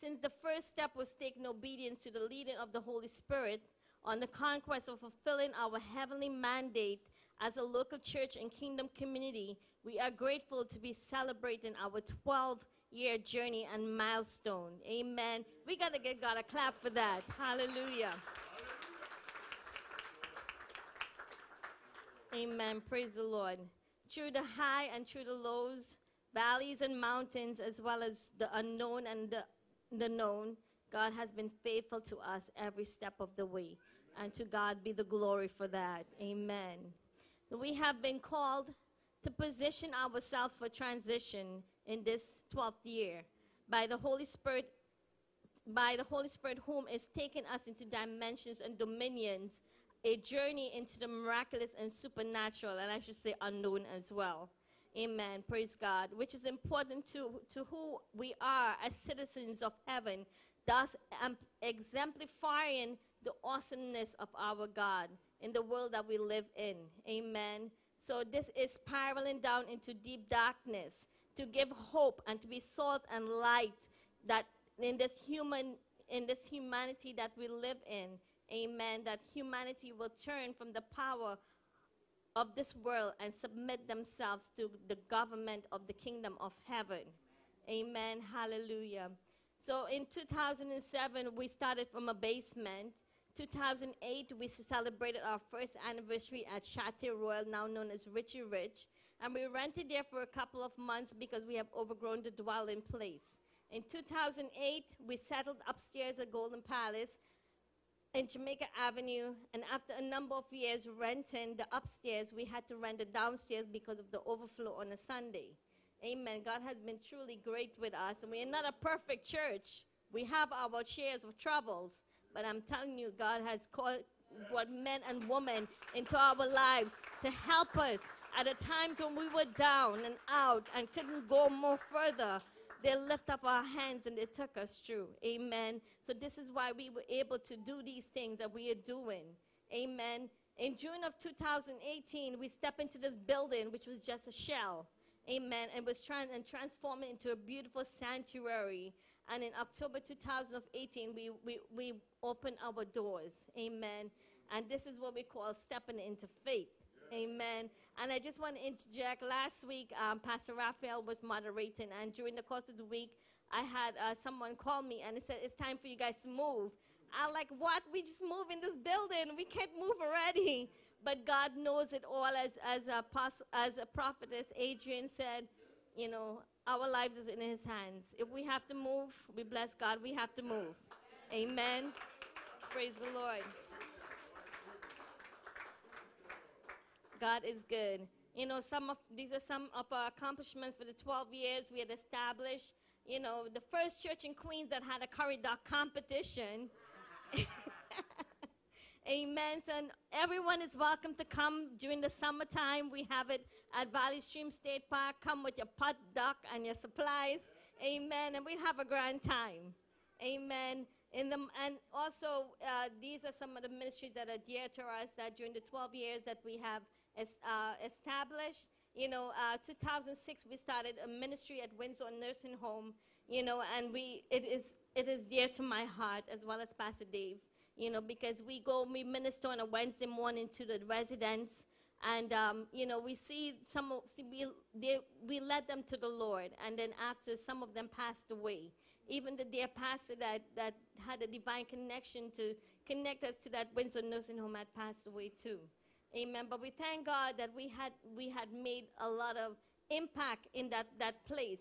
Since the first step was taken obedience to the leading of the Holy Spirit on the conquest of fulfilling our heavenly mandate as a local church and kingdom community, we are grateful to be celebrating our 12 year journey and milestone. Amen. We got to give God a clap for that. Hallelujah. Amen. Praise the Lord. Through the high and through the lows, valleys and mountains, as well as the unknown and the, the known, God has been faithful to us every step of the way. And to God be the glory for that. Amen. We have been called to position ourselves for transition in this 12th year by the Holy Spirit by the Holy Spirit, whom is taking us into dimensions and dominions, a journey into the miraculous and supernatural, and I should say unknown as well. Amen. Praise God. Which is important to, to who we are as citizens of heaven, thus um, exemplifying the awesomeness of our God in the world that we live in. Amen. So this is spiraling down into deep darkness to give hope and to be salt and light that in this human in this humanity that we live in amen that humanity will turn from the power of this world and submit themselves to the government of the kingdom of heaven. Amen. Hallelujah. So in 2007 we started from a basement. 2008 we celebrated our first anniversary at Chateau Royal now known as Richie Rich. And we rented there for a couple of months because we have overgrown the dwelling place. In 2008, we settled upstairs at Golden Palace in Jamaica Avenue, and after a number of years renting the upstairs, we had to rent the downstairs because of the overflow on a Sunday. Amen. God has been truly great with us, and we are not a perfect church. We have our shares of troubles, but I'm telling you, God has called what men and women into our lives to help us at the times when we were down and out and couldn't go more further they lift up our hands and they took us through. Amen. So this is why we were able to do these things that we are doing. Amen. In June of 2018, we stepped into this building, which was just a shell. Amen. And was trying and transform it into a beautiful sanctuary. And in October 2018, we, we, we opened our doors. Amen. And this is what we call stepping into faith. Amen. And I just want to interject. Last week, um, Pastor Raphael was moderating, and during the course of the week, I had uh, someone call me and said, It's time for you guys to move. I'm like, What? We just move in this building. We can't move already. But God knows it all, as, as, a, as a prophetess Adrian said, you know, our lives is in his hands. If we have to move, we bless God, we have to move. Amen. Praise the Lord. God is good. You know, some of these are some of our accomplishments for the 12 years we had established. You know, the first church in Queens that had a curry corridor competition. Amen. So everyone is welcome to come during the summertime. We have it at Valley Stream State Park. Come with your pot duck and your supplies. Amen. And we'll have a grand time. Amen. In the, and also, uh, these are some of the ministries that are dear to us that during the 12 years that we have uh, established. You know, uh, 2006 we started a ministry at Windsor Nursing Home. You know, and we it is it is dear to my heart as well as Pastor Dave. You know, because we go we minister on a Wednesday morning to the residents, and um, you know we see some see, we they, we led them to the Lord, and then after some of them passed away. Even the dear pastor that, that had a divine connection to connect us to that Windsor Nursing Home had passed away too. Amen. But we thank God that we had we had made a lot of impact in that, that place.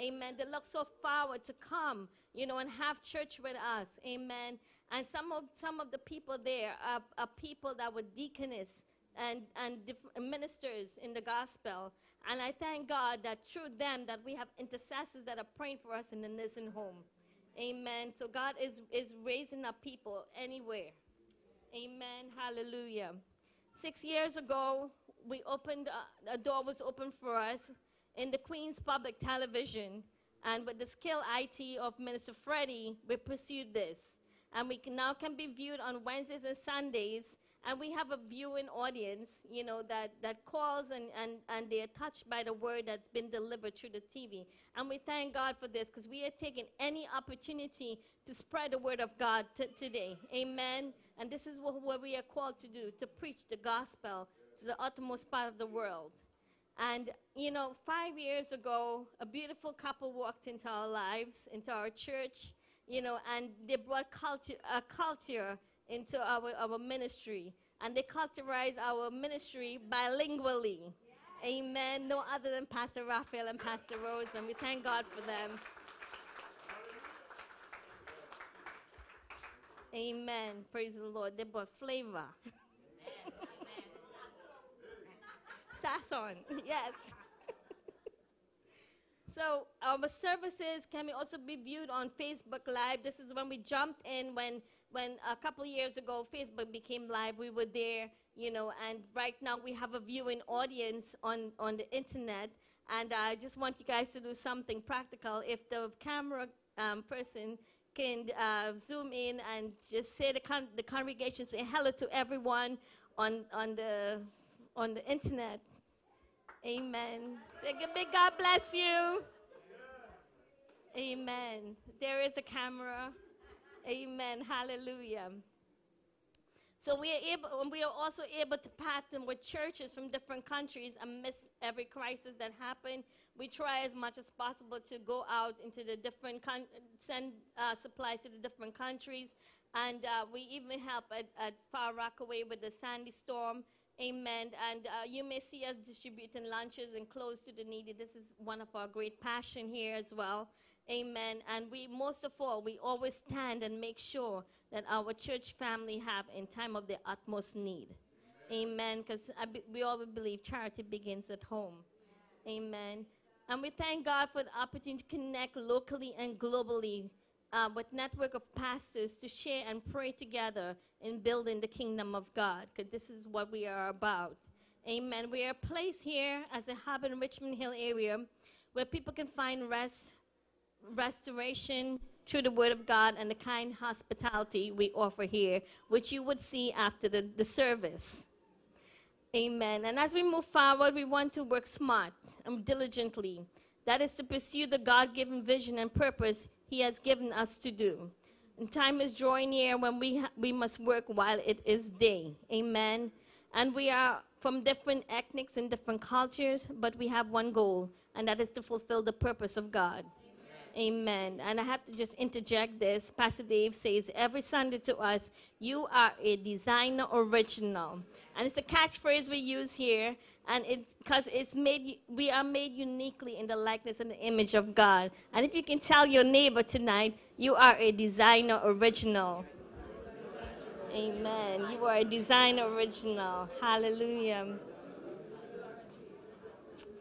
Amen. They look so forward to come, you know, and have church with us. Amen. And some of some of the people there are, are people that were deaconess and and ministers in the gospel. And I thank God that through them that we have intercessors that are praying for us in the nursing home. Amen. So God is is raising up people anywhere. Amen. Hallelujah. Six years ago, we opened, uh, a door was opened for us in the Queens Public Television. And with the skill IT of Minister Freddie, we pursued this. And we can now can be viewed on Wednesdays and Sundays. And we have a viewing audience, you know, that, that calls and, and, and they are touched by the word that's been delivered through the TV. And we thank God for this because we are taking any opportunity to spread the word of God t- today. Amen. And this is what, what we are called to do to preach the gospel to the uttermost part of the world. And, you know, five years ago, a beautiful couple walked into our lives, into our church, you know, and they brought culture, a culture into our, our ministry. And they culturized our ministry bilingually. Amen. No other than Pastor Raphael and Pastor Rose, and we thank God for them. Amen. Praise the Lord. They brought flavor. Sazón, yes. so our services can also be viewed on Facebook Live. This is when we jumped in when when a couple years ago Facebook became live. We were there, you know, and right now we have a viewing audience on on the internet. And I just want you guys to do something practical. If the camera um, person can uh, zoom in and just say the, con- the congregation, say hello to everyone on, on, the, on the internet. Amen. Say a big God bless you. Amen. There is a camera. Amen. Hallelujah. So we are able, we are also able to partner with churches from different countries amidst every crisis that happened. We try as much as possible to go out into the different con- send uh, supplies to the different countries, and uh, we even help at, at Far Rockaway with the Sandy Storm. Amen. And uh, you may see us distributing lunches and clothes to the needy. This is one of our great passion here as well. Amen. And we, most of all, we always stand and make sure that our church family have in time of the utmost need. Amen. Because be, we always believe charity begins at home. Amen. And we thank God for the opportunity to connect locally and globally uh, with network of pastors to share and pray together in building the kingdom of God. Because this is what we are about. Amen. We are placed here as a hub in Richmond Hill area where people can find rest, restoration, through the Word of God and the kind hospitality we offer here, which you would see after the, the service. Amen. And as we move forward, we want to work smart and diligently. That is to pursue the God given vision and purpose He has given us to do. And time is drawing near when we, we must work while it is day. Amen. And we are from different ethnics and different cultures, but we have one goal, and that is to fulfill the purpose of God. Amen. And I have to just interject this. Pastor Dave says every Sunday to us, you are a designer original. And it's a catchphrase we use here, and it because it's made we are made uniquely in the likeness and the image of God. And if you can tell your neighbor tonight, you are a designer original. Amen. You are a designer original. Hallelujah.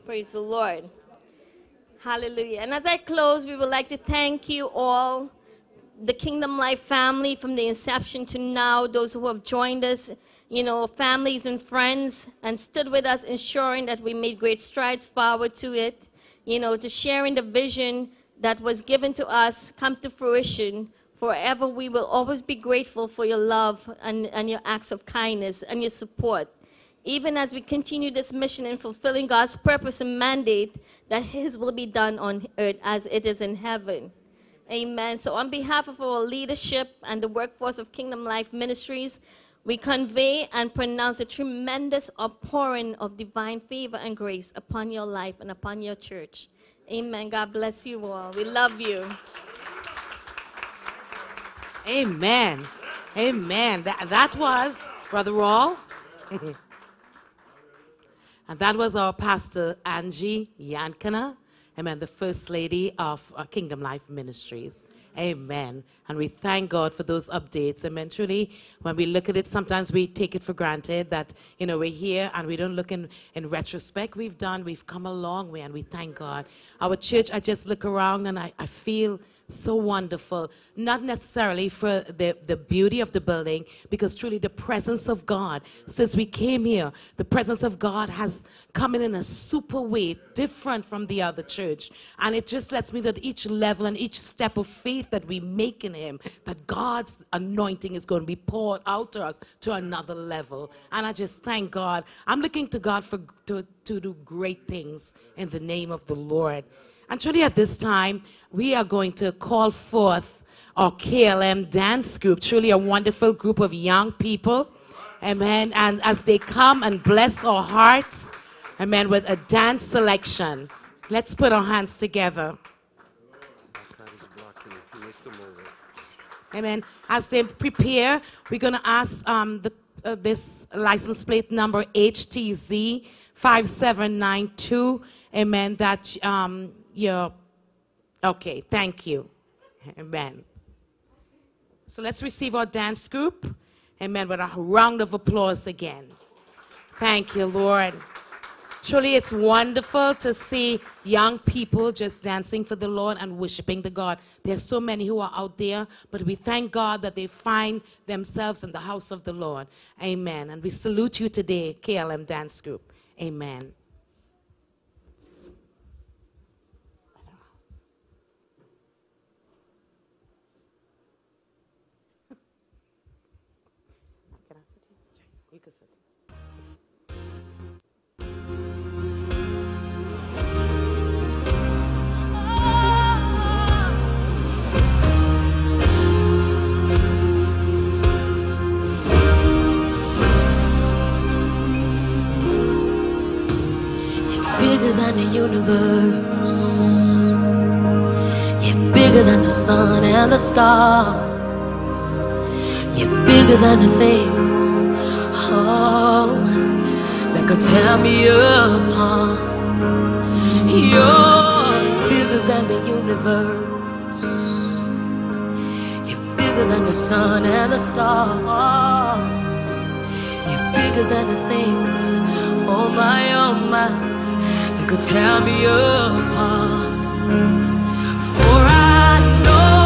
Praise the Lord. Hallelujah. And as I close, we would like to thank you all, the Kingdom Life family from the inception to now, those who have joined us, you know, families and friends, and stood with us, ensuring that we made great strides forward to it, you know, to sharing the vision that was given to us come to fruition. Forever, we will always be grateful for your love and, and your acts of kindness and your support even as we continue this mission in fulfilling God's purpose and mandate that His will be done on earth as it is in heaven. Amen. So, on behalf of our leadership and the workforce of Kingdom Life Ministries, we convey and pronounce a tremendous outpouring of divine favor and grace upon your life and upon your church. Amen. God bless you all. We love you. Amen. Amen. That, that was Brother Raw. And that was our pastor, Angie Yankana. Amen. The First Lady of uh, Kingdom Life Ministries. Amen. And we thank God for those updates. Amen. Truly, when we look at it, sometimes we take it for granted that, you know, we're here and we don't look in, in retrospect. We've done, we've come a long way and we thank God. Our church, I just look around and I, I feel so wonderful. Not necessarily for the, the beauty of the building, because truly the presence of God, since we came here, the presence of God has come in in a super way, different from the other church. And it just lets me know that each level and each step of faith that we make in Him, that God's anointing is going to be poured out to us to another level. And I just thank God. I'm looking to God for to, to do great things in the name of the Lord. And truly at this time, we are going to call forth our KLM dance group, truly a wonderful group of young people. Amen. And as they come and bless our hearts, amen, with a dance selection, let's put our hands together. Amen. As they prepare, we're going to ask um, the, uh, this license plate number HTZ 5792. Amen. That um, you're okay. Thank you. Amen. So let's receive our dance group. Amen. With a round of applause again. Thank you, Lord. Truly, it's wonderful to see young people just dancing for the Lord and worshiping the God. There's so many who are out there, but we thank God that they find themselves in the house of the Lord. Amen. And we salute you today, KLM Dance Group. Amen. Bigger than the universe. You're bigger than the sun and the stars. You're bigger than the things, oh, that could tear me apart. You're bigger than the universe. You're bigger than the sun and the stars. You're bigger than the things, oh my, oh my could tear me apart. For I know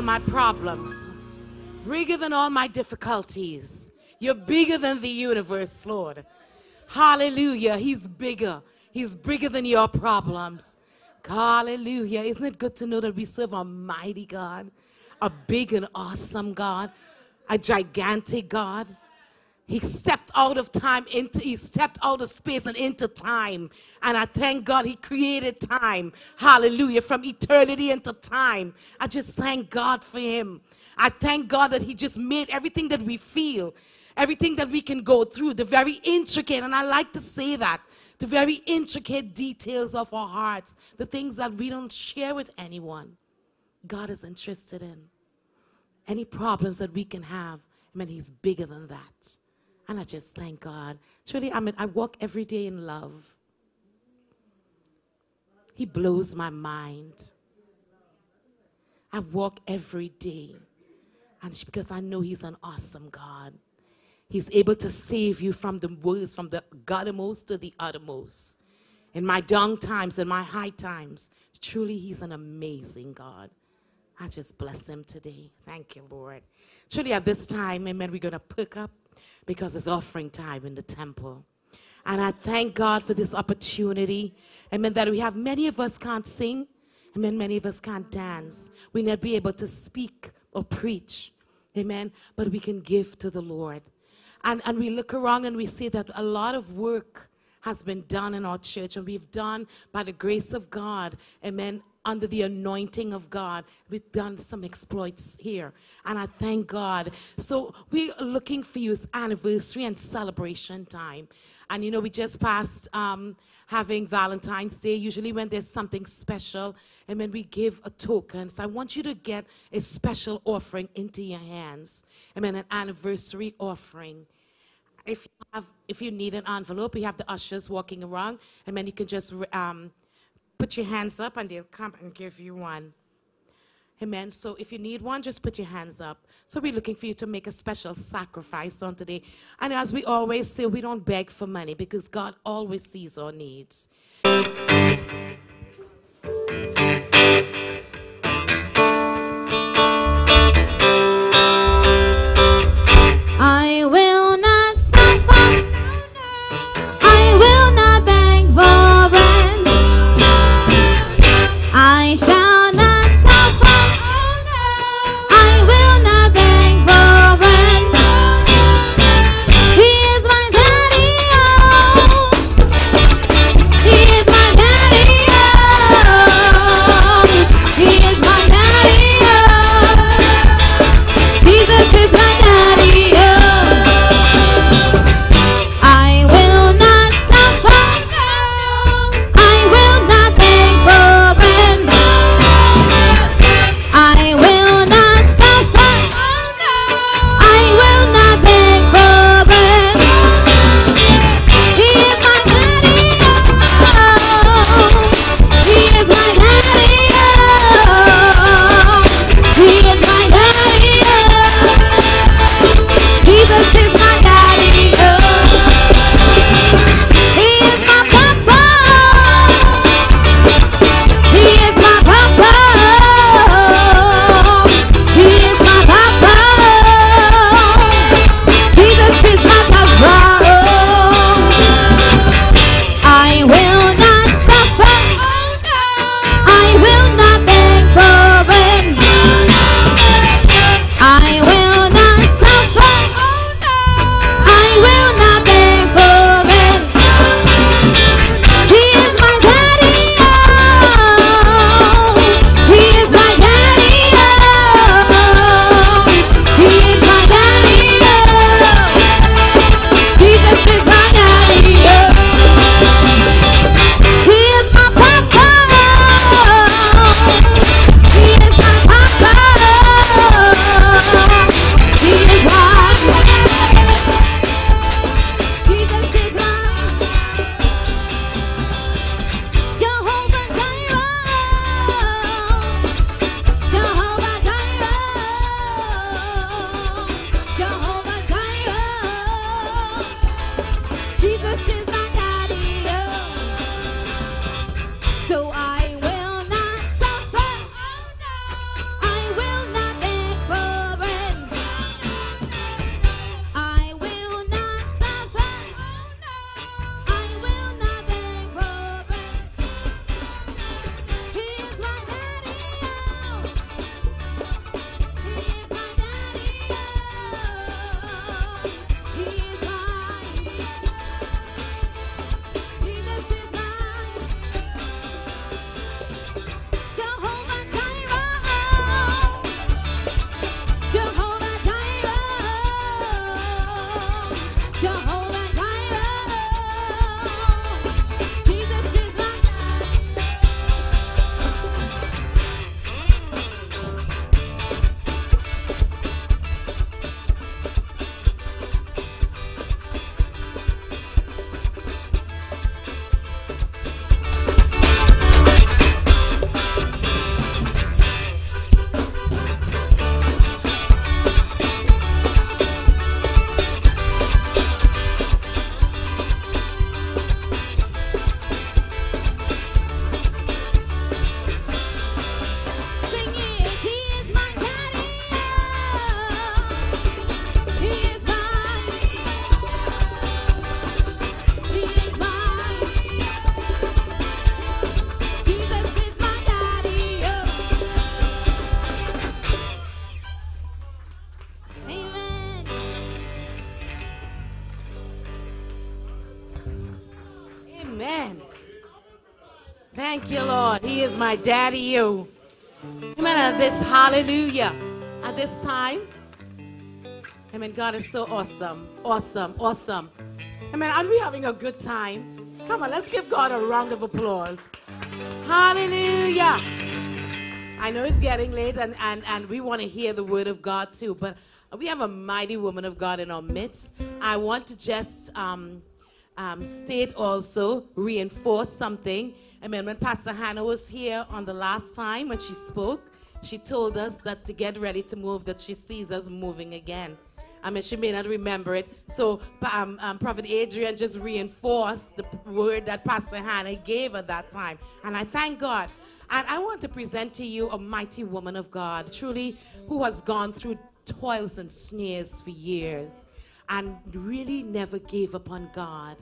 all my problems. Bigger than all my difficulties. You're bigger than the universe, Lord. Hallelujah. He's bigger. He's bigger than your problems. Hallelujah. Isn't it good to know that we serve a mighty God, a big and awesome God, a gigantic God? He stepped out of time into he stepped out of space and into time. And I thank God he created time. Hallelujah. From eternity into time. I just thank God for him. I thank God that he just made everything that we feel, everything that we can go through, the very intricate, and I like to say that, the very intricate details of our hearts, the things that we don't share with anyone. God is interested in. Any problems that we can have, I mean, he's bigger than that. And I just thank God. Truly, I mean, I walk every day in love. He blows my mind. I walk every day. And because I know He's an awesome God. He's able to save you from the worst, from the guttermost to the uttermost. In my down times and my high times, truly He's an amazing God. I just bless Him today. Thank you, Lord. Truly, at this time, amen, we're going to pick up because it's offering time in the temple. And I thank God for this opportunity. Amen. That we have many of us can't sing. Amen. Many of us can't dance. We not be able to speak or preach. Amen. But we can give to the Lord. And, and we look around and we see that a lot of work has been done in our church, and we've done by the grace of God, amen, under the anointing of God. We've done some exploits here, and I thank God. So we are looking for you. It's anniversary and celebration time. And you know, we just passed um, having Valentine's Day. Usually, when there's something special, and when we give a token, so I want you to get a special offering into your hands. I mean, an anniversary offering. If you have, if you need an envelope, we have the ushers walking around, and then you can just um, put your hands up, and they'll come and give you one. Amen. So if you need one, just put your hands up. So we're looking for you to make a special sacrifice on today. And as we always say, we don't beg for money because God always sees our needs. My daddy, you. Amen. At this hallelujah. At this time. Amen. God is so awesome. Awesome. Awesome. Amen. Aren't we having a good time? Come on, let's give God a round of applause. Hallelujah. I know it's getting late and, and, and we want to hear the word of God too, but we have a mighty woman of God in our midst. I want to just um, um, state also, reinforce something. I mean, when Pastor Hannah was here on the last time when she spoke, she told us that to get ready to move, that she sees us moving again. I mean, she may not remember it. So, um, um, Prophet Adrian just reinforced the word that Pastor Hannah gave at that time. And I thank God. And I want to present to you a mighty woman of God, truly, who has gone through toils and snares for years and really never gave up on God.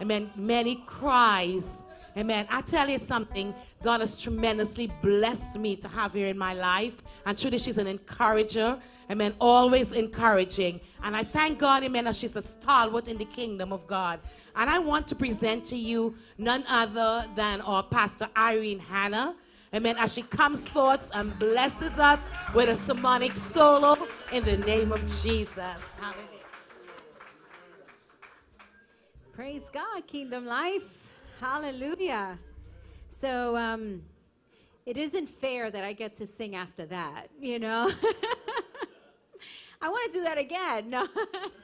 Amen. Many cries. Amen. I tell you something, God has tremendously blessed me to have her in my life. And truly, she's an encourager. Amen. Always encouraging. And I thank God, amen, that she's a stalwart in the kingdom of God. And I want to present to you none other than our Pastor Irene Hannah. Amen. As she comes forth and blesses us with a sermonic solo in the name of Jesus. Hallelujah. Praise God, Kingdom Life. Hallelujah. So, um, it isn't fair that I get to sing after that, you know? I want to do that again. No.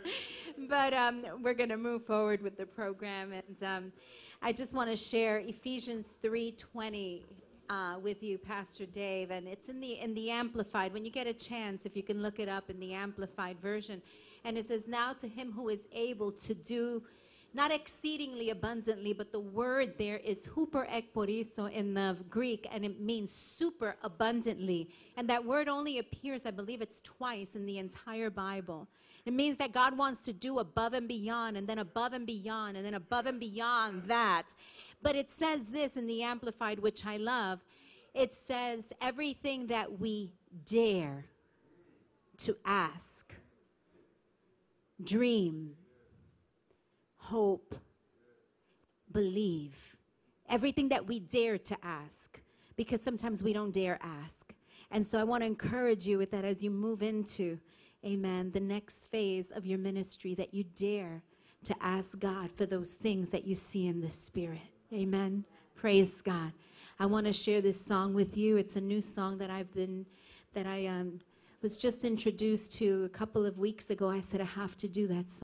but um, we're going to move forward with the program. And um, I just want to share Ephesians 3.20 uh, with you, Pastor Dave. And it's in the, in the Amplified. When you get a chance, if you can look it up in the Amplified version. And it says, Now to him who is able to do not exceedingly abundantly, but the word there is huper ekperissou in the Greek, and it means super abundantly. And that word only appears, I believe it's twice in the entire Bible. It means that God wants to do above and beyond, and then above and beyond, and then above and beyond that. But it says this in the Amplified, which I love it says, everything that we dare to ask, dream, hope, believe. Everything that we dare to ask, because sometimes we don't dare ask. And so I want to encourage you with that as you move into, amen, the next phase of your ministry, that you dare to ask God for those things that you see in the Spirit. Amen. Praise God. I want to share this song with you. It's a new song that I've been, that I um, was just introduced to a couple of weeks ago. I said, I have to do that song.